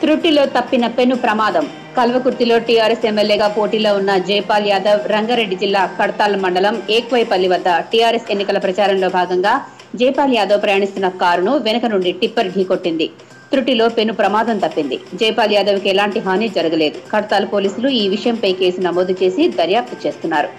త్రుటిలో తప్పిన పెను ప్రమాదం. కల్వకుర్తిలో టీఆర్ఎస్ ఎమ్మెల్యేగా పోటీలో ఉన్న జైపాల్ యాదవ్ రంగారెడ్డి జిల్లా కడతాల్ మండలం ఏక్వైపల్లి వద్ద టీఆర్ఎస్ ఎన్నికల ప్రచారంలో భాగంగా జైపాల్ యాదవ్ ప్రయాణిస్తున్న కారును వెనుక నుండి టిప్పర్ ఢీకొట్టింది త్రుటిలో పెను ప్రమాదం తప్పింది. జైపాల్ యాదవ్కి ఎలాంటి హాని జరగలేదు. కడతాల్ పోలీసులు ఈ విషయంపై కేసు నమోదు చేసి దర్యాప్తు చేస్తున్నారు.